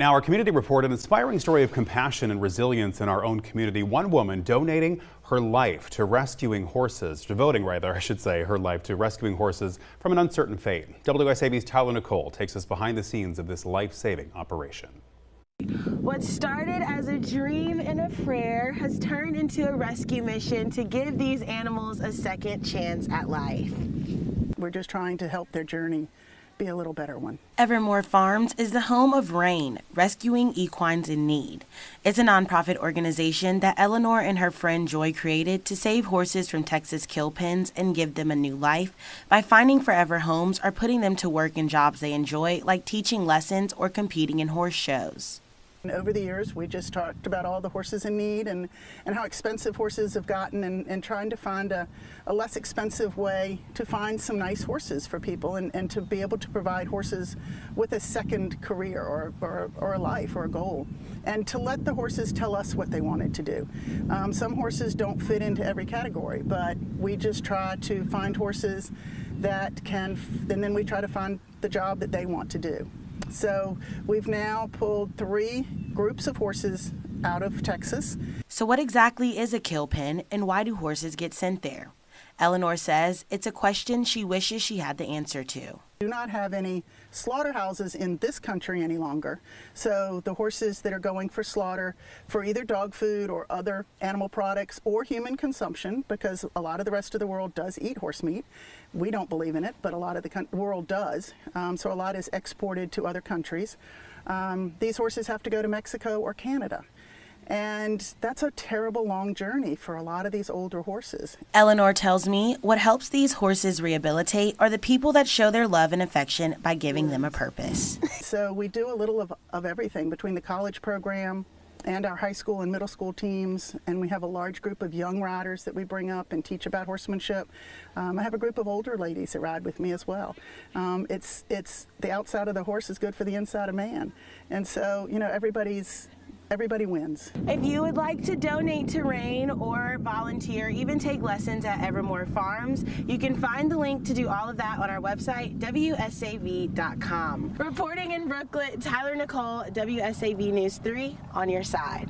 now, our community report an inspiring story of compassion and resilience in our own community. One woman donating her life to rescuing horses, devoting rather, I should say, her life to rescuing horses from an uncertain fate. WSAV's Tyler Nicole takes us behind the scenes of this life-saving operation. What started as a dream and a prayer has turned into a rescue mission to give these animals a second chance at life. We're just trying to help their journey be a little better one. Evermore Farms is the home of RAIN, Rescuing Equines in Need. It's a nonprofit organization that Eleanor and her friend Joy created to save horses from Texas kill pens and give them a new life by finding forever homes or putting them to work in jobs they enjoy, like teaching lessons or competing in horse shows. And over the years, we just talked about all the horses in need and, and how expensive horses have gotten and, and trying to find a, a less expensive way to find some nice horses for people and, and to be able to provide horses with a second career or, or, or a life or a goal. And to let the horses tell us what they wanted to do. Um, some horses don't fit into every category, but we just try to find horses that can, and then we try to find the job that they want to do. So we've now pulled three groups of horses out of Texas. So, what exactly is a kill pen and why do horses get sent there? Eleanor says it's a question she wishes she had the answer to. Do not have any slaughterhouses in this country any longer. So the horses that are going for slaughter for either dog food or other animal products or human consumption, because a lot of the rest of the world does eat horse meat. We don't believe in it, but a lot of the world does. Um, so a lot is exported to other countries. Um, these horses have to go to Mexico or Canada. And that's a terrible long journey for a lot of these older horses. Eleanor tells me what helps these horses rehabilitate are the people that show their love and affection by giving them a purpose. So we do a little of, of everything between the college program, and our high school and middle school teams, and we have a large group of young riders that we bring up and teach about horsemanship. Um, I have a group of older ladies that ride with me as well. Um, it's it's the outside of the horse is good for the inside of man, and so you know everybody's everybody wins. If you would like to donate to RAIN or volunteer, even take lessons at Evermore Farms, you can find the link to do all of that on our website, WSAV.com. Reporting in Brooklyn, Tyler Nicole, WSAV News 3 on your side.